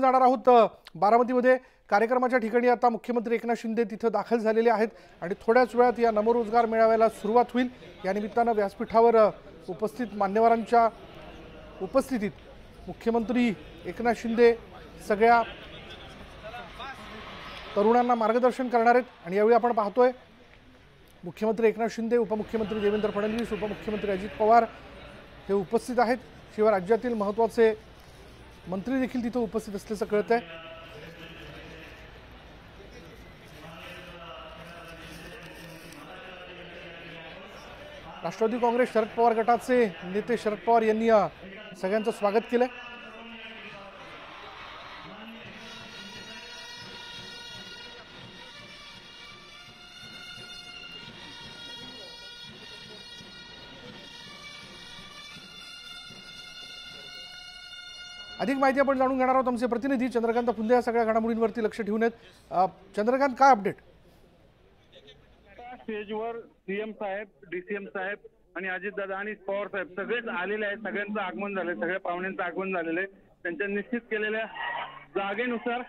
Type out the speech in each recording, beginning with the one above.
जाणार आहोत बारामतीमध्ये. कार्यक्रमाच्या ठिकाणी आता मुख्यमंत्री एकनाथ शिंदे तिथं दाखल झालेले आहेत आणि थोड्याच वेळात या नवरोजगार मेळाव्याला सुरुवात होईल. या निमित्तानं व्यासपीठावर उपस्थित मान्यवरांच्या उपस्थितीत मुख्यमंत्री एकनाथ शिंदे सगळ्या तरुणांना मार्गदर्शन करणार आहेत. आणि यावेळी आपण पाहतोय मुख्यमंत्री एकनाथ शिंदे उपमुख्यमंत्री देवेंद्र फडणवीस उपमुख्यमंत्री अजित पवार हे उपस्थित आहेत. शिवाय राज्यातील महत्त्वाचे मंत्री देखील तिथं उपस्थित असल्याचं कळत आहे राष्ट्रवादी काँग्रेस शरद पवार गटाचे नेते शरद पवार यांनी सगळ्यांचं स्वागत केलंय. अधिक माहिती आपण जाणून घेणार आहोत. आमचे प्रतिनिधी चंद्रकांत पुंदे या सगळ्या घडामोडींवरती लक्ष ठेवून आहेत. चंद्रकांत काय अपडेट स्टेजवर सीएम साहेब डीसीएम साहेब आणि अजितदादा आणि पवार साहेब सगळेच आलेले आहेत. सगळ्यांचं आगमन झालंय. सगळ्या पाहुण्यांचं आगमन झालेलं आहे त्यांच्या निश्चित केलेल्या जागेनुसार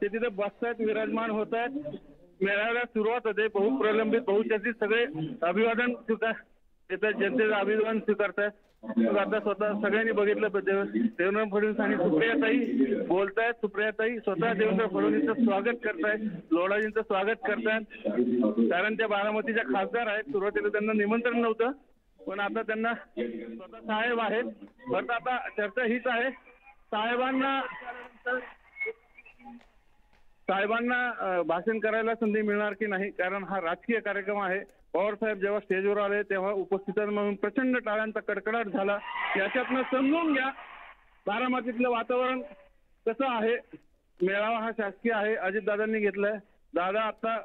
ते तिथे बसतायत विराजमान होत आहेत मेळाव्याला सुरुवात होते. बहुप्रलंबित बहुचर्चित सगळे अभिवादन स्वीकार येतात जनतेचं अभिवादन स्वीकारतायत मग आता स्वतः सगळ्यांनी बघितलं तर देवेंद्र फडणवीस आणि सुप्रियाताई बोलतायत. सुप्रियाताई स्वतः देवेंद्र फडणवीसचं स्वागत करतायत. लोढाजींचं स्वागत करतायत. कारण त्या बारामतीच्या खासदार आहेत. सुरुवातीला त्यांना निमंत्रण नव्हतं. पण आता त्यांना स्वतः साहेब आहेत. बरं आता चर्चा हीच आहे. साहेबांना साहेबांना भाषण करायला संधी मिळणार की नाही? कारण हा राजकीय कार्यक्रम आहे. पवार साहेब जेव्हा स्टेजवर आले तेव्हा उपस्थितांमधून प्रचंड टाळ्यांचा कडकडाट झाला. याच्यातनं समजून घ्या बारामतीतलं वातावरण कसं आहे. मेळावा हा शासकीय आहे अजितदादांनी घेतलाय. दादा आता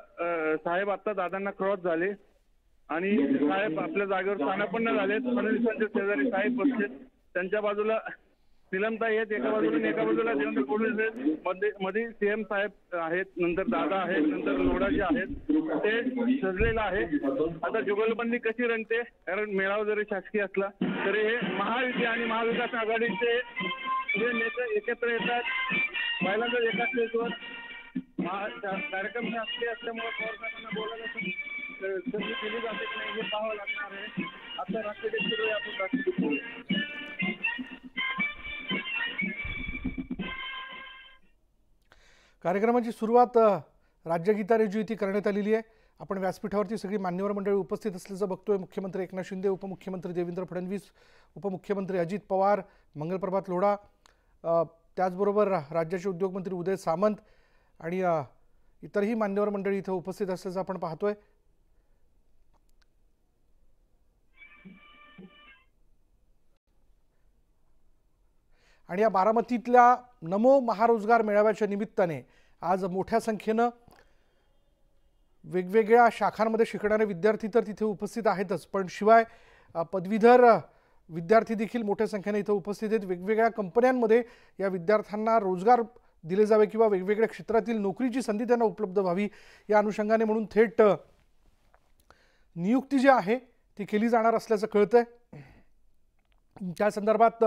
साहेब आता दादांना क्रॉस झाले. आणि साहेब आपल्या जागेवर स्थानापन्न झालेत. फडणवीसांच्या शेजारी साहेब बसलेत. त्यांच्या बाजूला निलमताई आहेत एका बाजूला एका बाजूला देवेंद्र फडणवीस आहेत. मध्ये मध्ये सीएम साहेब आहेत नंतर दादा आहेत नंतर लोडाजी आहेत ते सजलेलं आहे. आता जुगलबंदी कशी रंगते? कारण मेळावा जरी शासकीय असला तरी हे महायुती आणि महाविकास आघाडीचे जे नेते एकत्र येतात पहिल्यांदा एका स्टेजवर कार्यक्रम शासकीय असल्यामुळे पवार साहेबांना बोलायला संधी दिली जाते की नाही हे पाहावं लागणार आहे. आता राष्ट्रगीत सुरू आपण राष्ट्रगीत कार्यक्रमाची सुरुवात अ, जी ती करण्यात आलेली आहे. आपण व्यासपीठावरती सगळी मान्यवर मंडळी उपस्थित असल्याचं बघतोय. मुख्यमंत्री एकनाथ शिंदे उपमुख्यमंत्री देवेंद्र फडणवीस उपमुख्यमंत्री अजित पवार मंगलप्रभात लोढा त्याचबरोबर राज्याचे उद्योगमंत्री उदय सामंत आणि इतरही मान्यवर मंडळी इथं उपस्थित असल्याचं आपण पाहतोय. आणि या बारामतीतल्या नमो महारोजगार मेळाव्याच्या निमित्ताने आज मोठ्या संख्येनं वेगवेगळ्या शाखांमध्ये शिकणारे विद्यार्थी तर तिथे उपस्थित आहेतच. पण शिवाय पदवीधर विद्यार्थी देखील मोठ्या संख्येने इथं उपस्थित आहेत. वेगवेगळ्या कंपन्यांमध्ये या विद्यार्थ्यांना रोजगार दिले जावे किंवा वेगवेगळ्या क्षेत्रातील नोकरीची संधी त्यांना उपलब्ध व्हावी या अनुषंगाने म्हणून थेट नियुक्ती जी आहे ती केली जाणार असल्याचं कळतंय. त्या संदर्भात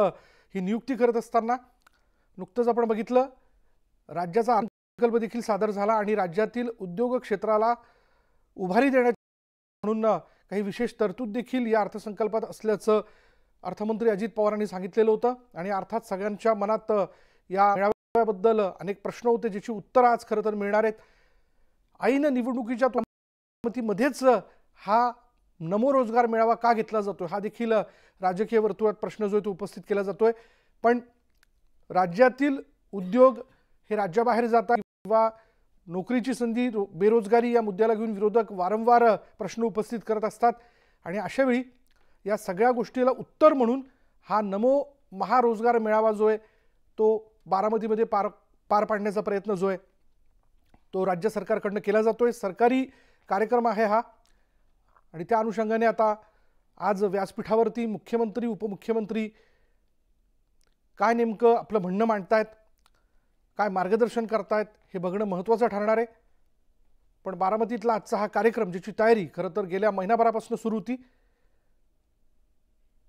ही नियुक्ती करत असताना नुकतंच आपण बघितलं राज्याचा अर्थसंकल्प देखील सादर झाला आणि राज्यातील उद्योग क्षेत्राला उभारी देण्याची म्हणून काही विशेष तरतूद देखील या अर्थसंकल्पात असल्याचं अर्थमंत्री अजित पवारांनी सांगितलेलं होतं. आणि अर्थात सगळ्यांच्या मनात या मेळाव्याबद्दल अनेक प्रश्न होते ज्याची उत्तरं आज खरं तर मिळणार आहेत. आईनं निवडणुकीच्या मध्येच हा नमो रोजगार मेळावा का घेतला जातो हा देखील राजकीय वर्तुळात प्रश्न जो आहे तो उपस्थित केला जातोय. पण राज्यातील उद्योग हे राज्याबाहेर जातात किंवा नोकरीची संधी रो- बेरोजगारी या मुद्द्याला घेऊन विरोधक वारंवार प्रश्न उपस्थित करत असतात. आणि अशावेळी या सगळ्या गोष्टीला उत्तर म्हणून हा नमो महारोजगार मेळावा जो आहे तो बारामतीमध्ये पार पार पाडण्याचा प्रयत्न जो आहे तो राज्य सरकारकडनं केला जातोय. सरकारी कार्यक्रम आहे हा. आणि त्या अनुषंगाने आता आज व्यासपीठावरती मुख्यमंत्री उपमुख्यमंत्री काय नेमकं आपलं म्हणणं मांडतायत काय मार्गदर्शन करतायत हे बघणं महत्त्वाचं ठरणार आहे. पण बारामतीतला आजचा हा कार्यक्रम ज्याची तयारी खरं तर गेल्या महिनाभरापासून सुरू होती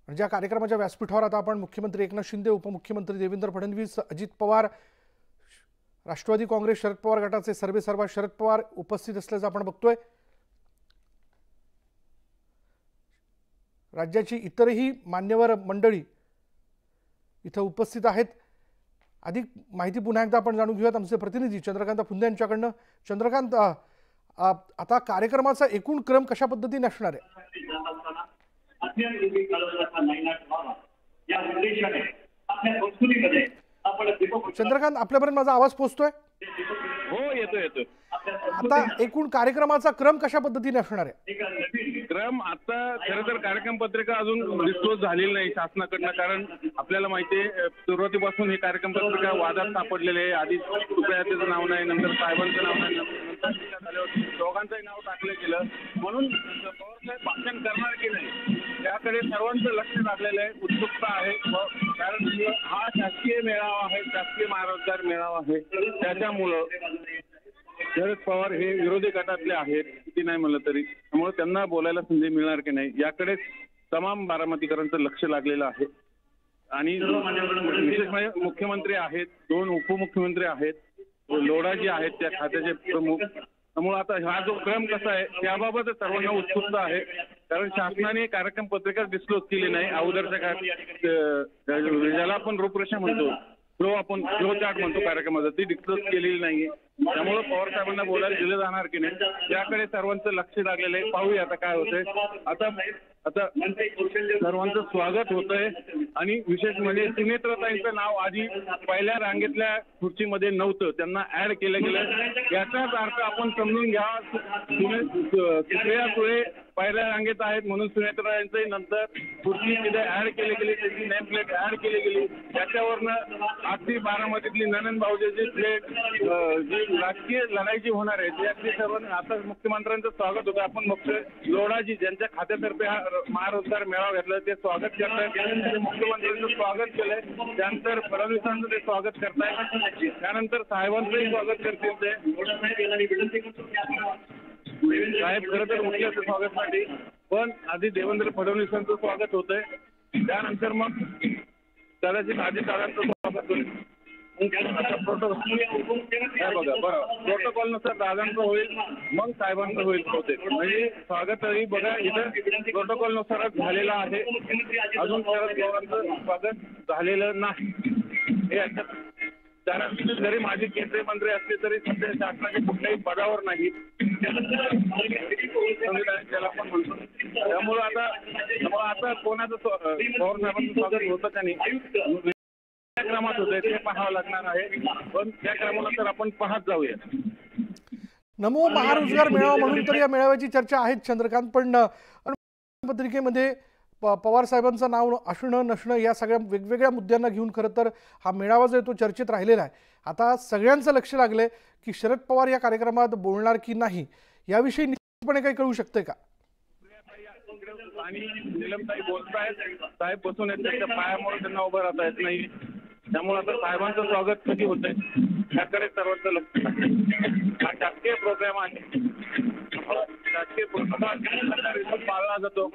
आणि ज्या कार्यक्रमाच्या व्यासपीठावर आता आपण मुख्यमंत्री एकनाथ शिंदे उपमुख्यमंत्री देवेंद्र फडणवीस अजित पवार राष्ट्रवादी काँग्रेस शरद पवार गटाचे सर्वे सर्वा शरद पवार उपस्थित असल्याचं आपण बघतोय. राज्याची इतरही मान्यवर मंडळी इथं उपस्थित आहेत. अधिक माहिती पुन्हा एकदा आपण जाणून घेऊयात आमचे प्रतिनिधी चंद्रकांत फुंदे यांच्याकडनं. चंद्रकांत आता कार्यक्रमाचा एकूण क्रम कशा पद्धतीने असणार आहे? चंद्रकांत आपल्यापर्यंत माझा आवाज पोहोचतोय? हो येतो येतो आता एकूण कार्यक्रमाचा क्रम कशा पद्धतीने असणार आहे? क्रम आता खरं तर कार्यक्रम पत्रिका अजून डिस्क्लोज झालेली नाही शासनाकडनं कारण आपल्याला माहिती आहे सुरुवातीपासून ही कार्यक्रम पत्रिका वादात सापडलेले आहे. आधी नाव नाही नंतर साहेबांचं नाव नाही नंतर दोघांचंही नाव टाकलं गेलं. म्हणून पवारसाहेब भाषण करणार की नाही त्याकडे सर्वांचं लक्ष लागलेलं आहे. उत्सुकता आहे. कारण शासकीय मेळावा आहे शासकीय महारोजगार मेळावा आहे. त्याच्यामुळं शरद पवार हे विरोधी गटातले आहेत किती नाही म्हणलं तरी. त्यामुळे त्यांना बोलायला संधी मिळणार की नाही याकडेच तमाम बारामतीकरांचं लक्ष लागलेलं आहे. आणि विशेष म्हणजे मुख्यमंत्री आहेत दोन उपमुख्यमंत्री आहेत लोढाजी आहेत त्या खात्याचे प्रमुख. त्यामुळे आता हा जो क्रम कसा आहे त्याबाबत सर्वांना उत्सुकता आहे. कारण शासनाने कार्यक्रम पत्रिका डिस्क्लोज केली नाही. अगोदरच्या काय ज्याला आपण रूपरेषा म्हणतो फ्लो आपण फ्लो चार्ट म्हणतो कार्यक्रमाचा ती डिस्क्लोज केलेली नाहीये. त्यामुळे पवार साहेबांना बोलायला दिलं जाणार की नाही. याकडे सर्वांचं लक्ष लागलेलं आहे. पाहूया आता काय होतंय. आता आता सर्वांचं स्वागत होतंय. आणि विशेष म्हणजे सुनेत्रताईंचं नाव आधी पहिल्या रांगेतल्या खुर्चीमध्ये नव्हतं. त्यांना ऍड केलं गेलं. याचाच अर्थ आपण समजून घ्या. सुप्रिया सुळे पहिल्या रांगेत आहेत म्हणून सुनेत्रताईंचंही नंतर खुर्ची तिथे ऍड केली गेली त्याची नेम प्लेट ऍड केली गेली. त्याच्यावरनं अगदी बारामतीतली ननन भाऊजेची प्लेट जी राजकीय लढाई जी होणार आहे ती अगदी सर्वांना आता मुख्यमंत्र्यांचं स्वागत होतं. आपण बघतोय लोढाजी ज्यांच्या खात्यातर्फे हा महारोजगार मेळावा घेतला ते स्वागत करतायत. मुख्यमंत्र्यांचं स्वागत केलंय. त्यानंतर फडणवीसांचं ते स्वागत करतायत. त्यानंतर साहेबांचंही स्वागत करतील ते. साहेब खरं तर उठले असते स्वागतसाठी. पण आधी देवेंद्र फडणवीसांचं स्वागत होतंय. त्यानंतर मग कदाचित आधी दादांचं स्वागत होईल. प्रोटोकॉलनुसार दादांचं होईल मग साहेबांचं होईल बहुतेक. म्हणजे स्वागतही बघा इथं प्रोटोकॉल नुसारच झालेलं आहे. अजून शरद पवारांचं स्वागत झालेलं नाही. हे याच्यात कारण जरी माजी केंद्रीय मंत्री असले तरी सध्या शासनाच्या कुठल्याही पदावर नाही. संविधान आपण म्हणतो. त्यामुळं आता त्यामुळं आता कोणाचं पवार साहेबांचं स्वागत होतं का नाही? क्रमात होतंय ते पाहावं लागणार आहे. पण त्या क्रमाला तर आपण पाहत जाऊया नमो महारोजगार मेळावा म्हणून तर या मेळाव्याची चर्चा आहेच चंद्रकांत पण पत्रिकेमध्ये प पवार साहेबांचं नाव असणं नसणं या सगळ्या वेगवेगळ्या मुद्द्यांना घेऊन खरं तर हा मेळावा जो आहे तो चर्चेत राहिलेला आहे. आता सगळ्यांचं लक्ष लागलंय की शरद पवार या कार्यक्रमात बोलणार की नाही याविषयी निश्चितपणे काही कळू शकतंय का? आणि निलमताई बोलतायत साहेब बसून आहेत त्यांच्या पायामुळे त्यांना उभं राहता येत नाही. त्यामुळे आता साहेबांचं स्वागत कधी होतंय? त्याकडे सर्वांचं लक्ष आहे. हा शासकीय प्रोग्राम आहे. शासकीय प्रोग्राम पाळला जातो.